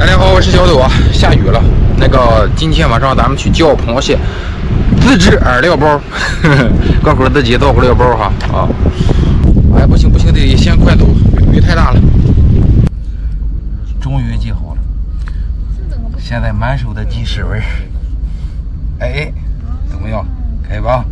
大家好，我是小朵啊。下雨了，那个今天晚上咱们去钓螃蟹，自制饵料包，光棍自己造饵料包哈啊！哎，不行不行，得先快走，雨太大了。终于系好了，现在满手的鸡屎味儿。哎，怎么样？可以吧？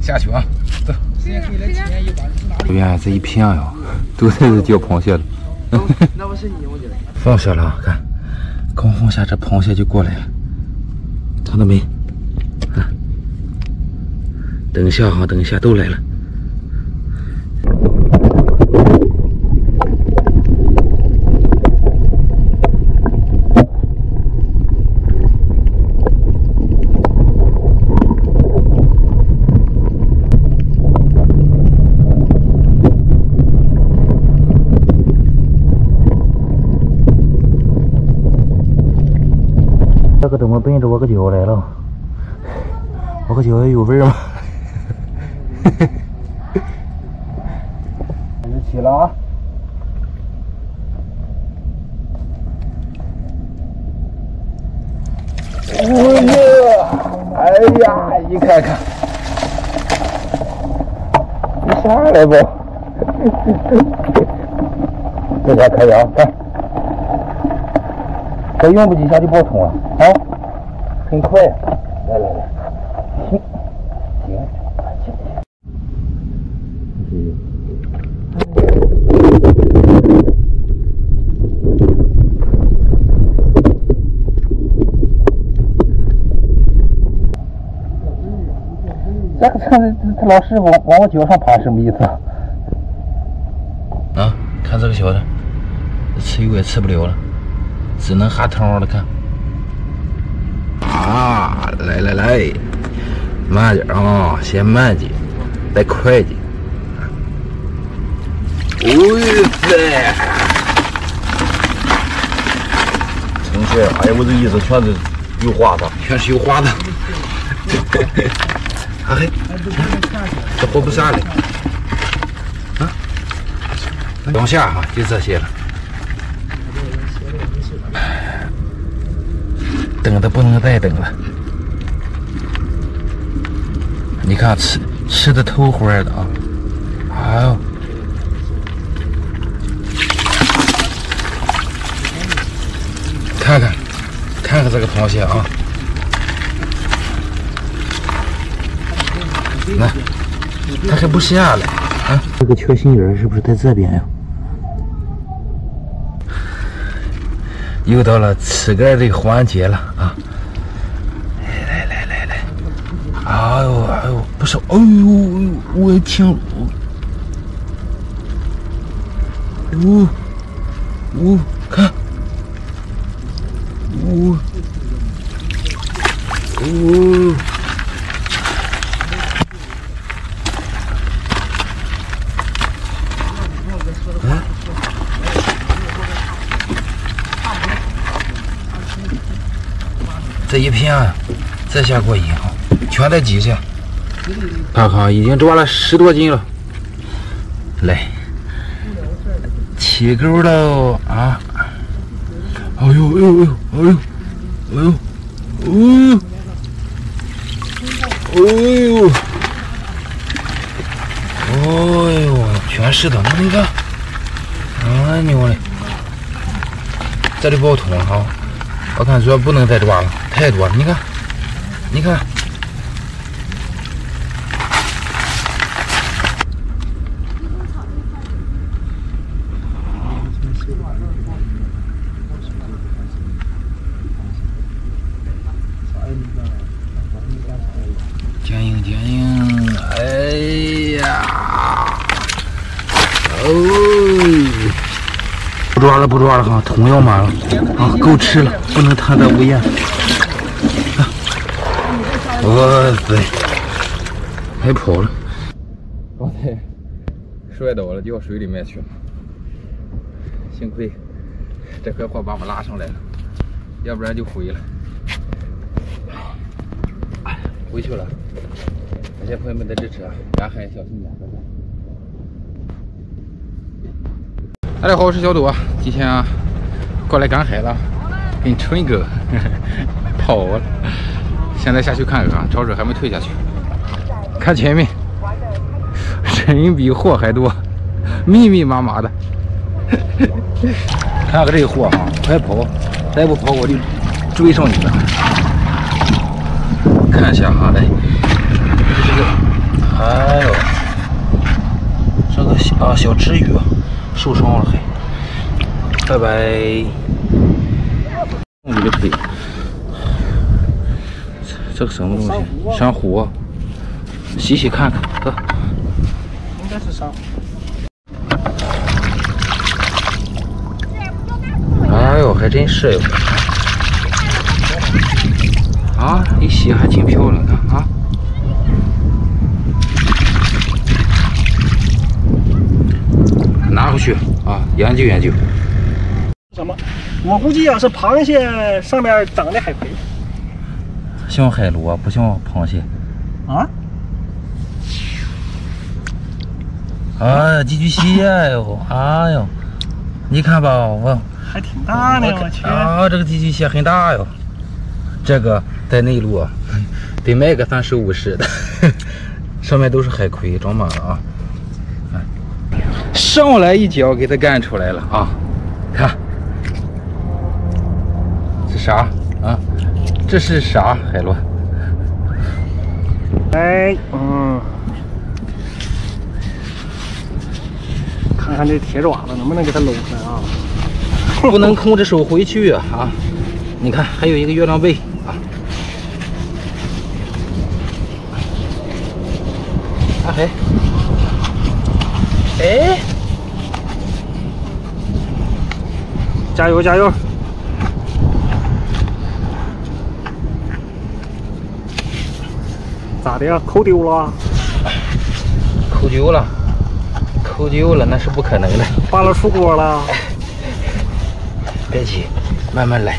下去啊，走。这边这一片呀，都在这钓螃蟹了。那不是你，我觉得。放下了，看，刚放下，这螃蟹就过来了，看到没？看，等一下哈，等一下，都来了。这个怎么奔着我个脚来了？我个脚有味儿吗？开 始起了啊！哎呀，哎呀，你看看，你下来不？这下可以啊，看。再用不几下就爆冲了啊！很快，来来来，行行。这个这这老是往往我脚上爬，什么意思？啊，看这个小的，吃鱼也吃不了了。只能哈汤了，看啊！来来来，慢点啊，先慢点，再快点。哇塞！成蟹，哎呀，我这意思全是油花子，全是油花子。啊嘿，这活不下来。啊，往下哈，就这些了。等的不能再等了，你看吃吃的偷欢的啊！哎呦，看看看看这个螃蟹啊！来，它还不下来啊！这个缺心眼是不是在这边呀？又到了吃个的环节了啊！来来来来来，哎呦哎呦，不是！哎呦，我天！呜呜，看，呜呜。这一片，这下过瘾啊！全在底下，看看已经抓了十多斤了。来，起钩了啊！哎呦哎呦哎呦哎呦哎呦哎呦哎呦！全是的，你看，哎牛嘞！这里爆桶了哈！我看说不能再抓了，太多了。你看，你看，坚硬坚硬，哎呀，哦。抓了，不抓了哈，桶要满了啊，够吃了，不能贪得无厌。哇塞，还跑了！刚才摔倒了，掉水里面去了。幸亏这块货把我拉上来了，要不然就毁了。回去了，感谢朋友们的支持啊！赶海小心点，再见。大家好，我是小朵。今天啊，过来赶海了，给你吹一个，跑了。现在下去看看，潮水还没退下去。看前面，人比货还多，密密麻麻的。看看这个货哈，快跑！再不跑我就追上你了。看一下哈，来，这个，哎呦，这个小啊小池鱼受伤了还。拜拜。你的腿，这个什么东西？珊瑚，洗洗看看，走。应该是珊瑚。哎呦，还真是哟！啊，一洗还挺漂亮，的啊。拿回去啊，研究研究。什么？我估计啊是螃蟹上面长的海葵。像海螺，不像螃蟹。啊？哎呀，寄居蟹哟！哎呦，你看吧，我还挺大呢，我去。啊，这个寄居蟹很大哟。这个在内陆 得卖个三十五十的，上面都是海葵，长满了啊。上来一脚给它干出来了啊！看。这啥啊？这是啥海螺？哎，嗯，看看这铁爪子能不能给它搂开啊？不能空着手回去啊！啊，你看还有一个月亮背啊！阿黑，哎，加油加油！咋的呀？抠丢了？抠丢了，抠丢了那是不可能的。扒拉出锅了？别急，慢慢来。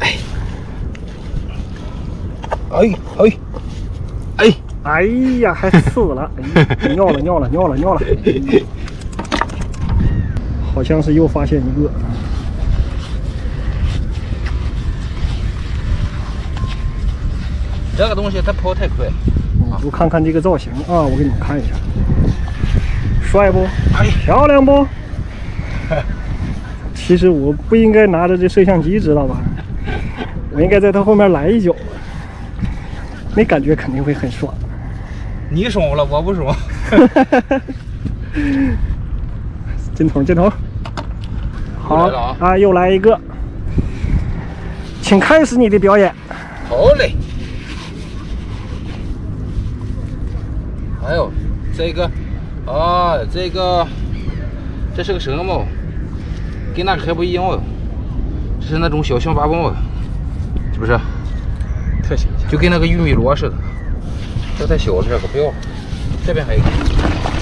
哎，哎哎哎哎呀，还死了！尿了尿了尿了尿了！好像是又发现一个。这个东西它跑太快，我看看这个造型啊，我给你们看一下，帅不？漂亮不？其实我不应该拿着这摄像机，知道吧？我应该在它后面来一脚，那感觉肯定会很爽。你爽了，我不爽。镜头，镜头，好啊，又来一个，请开始你的表演。好嘞。还有这个啊，这个这是个什么？跟那个还不一样哦，这是那种小象拔蚌，是不是？特新就跟那个玉米螺似的。这太小了，这个不要。这边还有一个。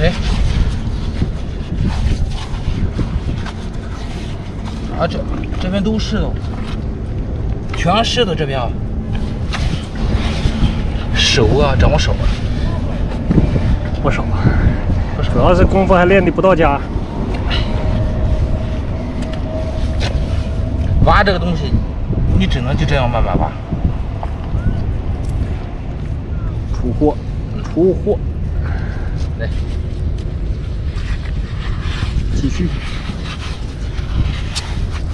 谁？啊，这这边都是的。全是的这边啊，熟啊，长熟啊，不熟，主要是功夫还练的不到家。挖这个东西，你只能就这样慢慢挖。出货，出货，来，继续。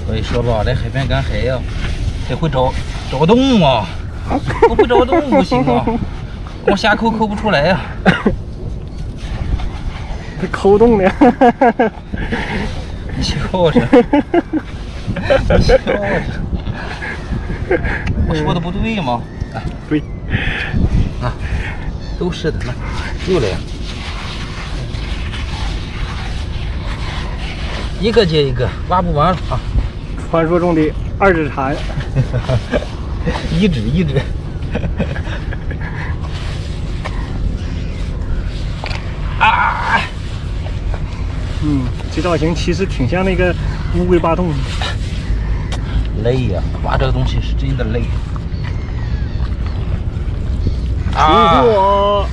所以说吧，来海边赶海呀。得会找找洞啊！我不找洞不行啊！我瞎抠抠不出来呀！这抠洞呢？你笑着，你笑着，我说的不对吗？对，啊，都是的，那又来，一个接一个，挖不完了啊！传说中的。二指禅，一 指一指，啊！嗯，这造型其实挺像那个乌龟八洞。累呀，挖这个东西是真的累。出货！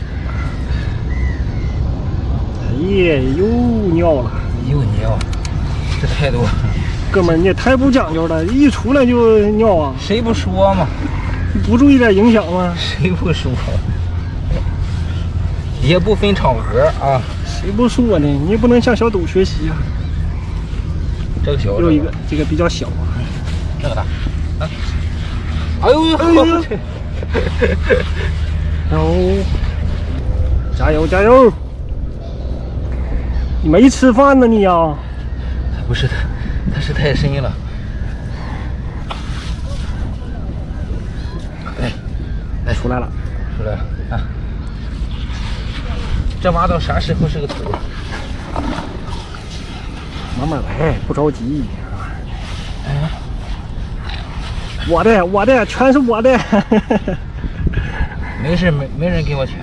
又尿了，又尿，这太多。哥们儿，你也太不讲究了，一出来就尿啊！谁不说嘛？不注意点影响吗？谁不说？也不分场合啊。谁不说呢？你不能向小董学习啊。这个小，又一个，这个比较小啊。这个大。啊！哎呦呦！哎呦呦！然后，加油加油！你没吃饭呢你呀？不是的。它是太深了，哎，哎，出来了，出来了啊！这挖到啥时候是个头？慢慢来，不着急。哎，我的，我的，全是我的。没事，没没人给我钱。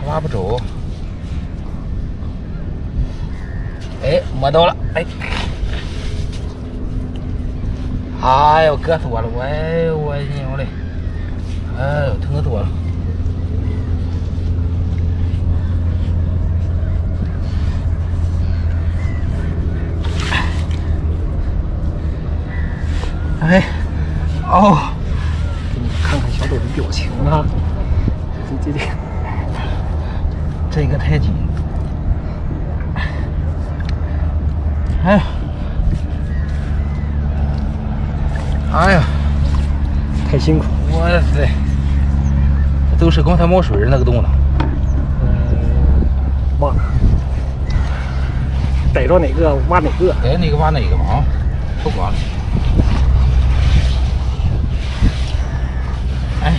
他挖不着。哎，摸到了！哎，哎呦，硌死我了！我哎，我娘嘞！哎呦，疼死我了！哎，哦，给你看看小豆的表情啊！这这这，这个太紧。哎呀，哎呀，太辛苦！哇塞，都是刚才冒水的那个洞呢。嗯，挖，逮着哪个挖哪个，逮哪个挖哪个啊！不管了。哎，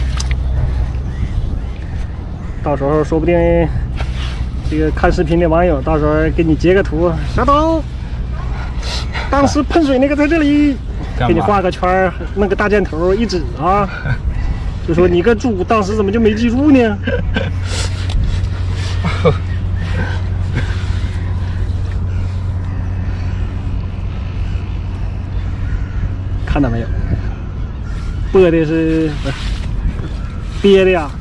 到时候说不定这个看视频的网友，到时候给你截个图，小刀。当时喷水那个在这里，给你画个圈弄个大箭头一指啊，就说你个猪，当时怎么就没记住呢？看到没有？播的是不是憋的呀？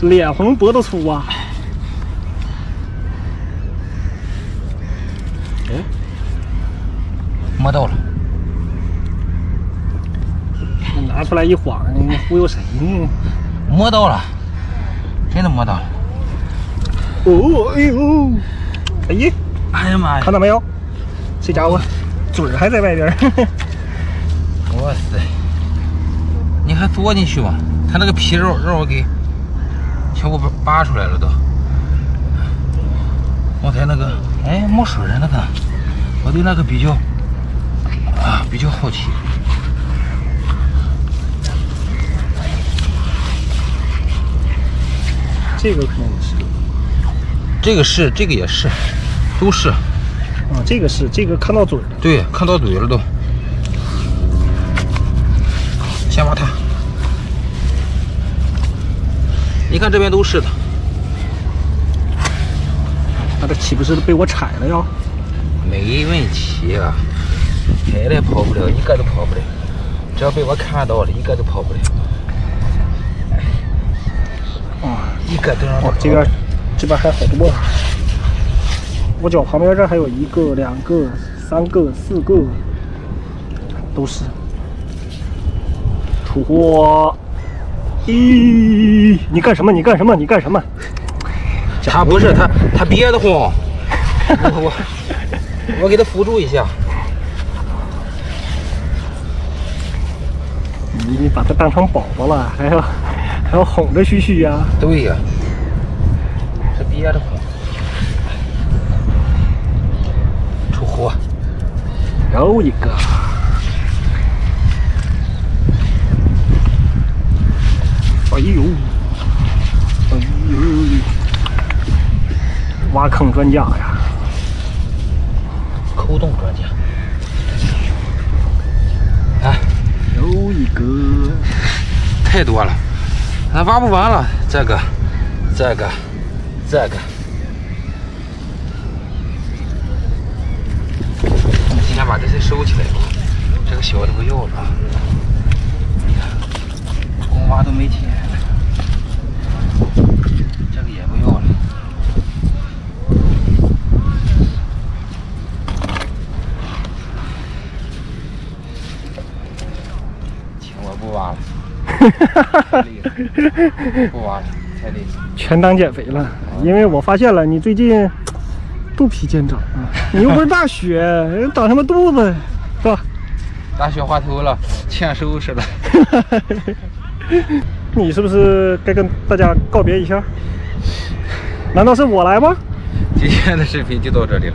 脸红脖子粗啊！摸到了，拿出来一晃，你忽悠谁呢？摸到了，真的摸到了。哦，哎呦，哎呀，哎呀妈呀！看到没有？这家伙嘴还在外边。哇塞！你还坐进去吗？它那个皮肉让我给全部扒出来了都。刚才那个，哎，冒水的那个，我对那个比较。啊，比较好奇。这个可能是，这个是，这个也是，都是。啊，这个是，这个看到嘴了。对，看到嘴了都。先挖它。你看这边都是的。那这岂不是被我踩了呀？没问题啊。谁也跑不了，一个都跑不了。只要被我看到了，一个都跑不了。啊，一个都让。哦，这边，这边还好多。我脚旁边这还有一个、两个、三个、四个，都是。出货！咦，你干什么？你干什么？你干什么？他不是他，他憋得慌。我我给他辅助一下。你把它当成宝宝了，还要还要哄着嘘嘘呀？对呀，是憋着哄。出货，又一个。哎呦，哎呦，挖坑专家呀，抠洞专家。又一个，太多了，咱挖不完了，这个这个这个。今天把这些收起来吧，这个小的不要了。你看，工挖都没钱。这个也不要了。行，我不挖了，哈哈哈哈。太累了。全当减肥了，因为我发现了你最近肚皮见长啊，你又不是大雪，长什么肚子，是吧？大雪化头了，欠收拾了。你是不是该跟大家告别一下？难道是我来吗？今天的视频就到这里了。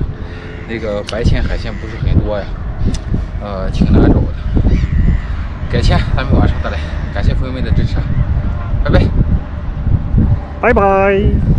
那个白天海鲜不是很多呀，呃，挺难找的。改天咱们晚上再来。感谢朋友们的支持，拜拜。拜拜。